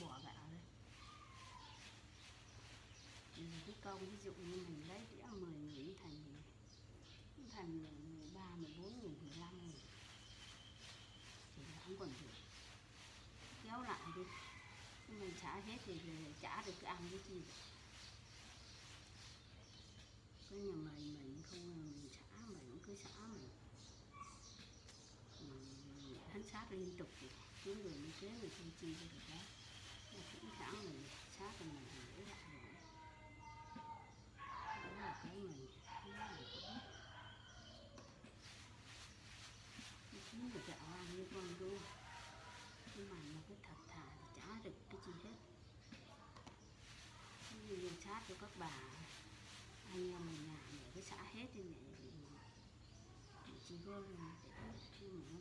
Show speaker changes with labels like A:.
A: bỏ gạo đây. Thì cái công ví dụ như mình lấy đĩa 10 nghìn thành thành 13, 14 nghìn, 15 nghìn. Thì là không còn được kéo lại đi. Nhưng mình trả hết thì trả được cái ăn cái gì cái nhà mình mình không mình trả mình cứ trả mình mình hắn sát liên tục. Thì kiếm người như thế người không chi cho được đó mà cũng tháng mình sát thì mình thì để lại rồi đó là cái mình cái mình cũng kiếm được gạo ăn như con đua nhưng mà nó cứ thật thà thì trả được cái gì hết phát cho các bà. Anh em mình nhà để cái xã hết thì mẹ chỉ có để nhưng mà mình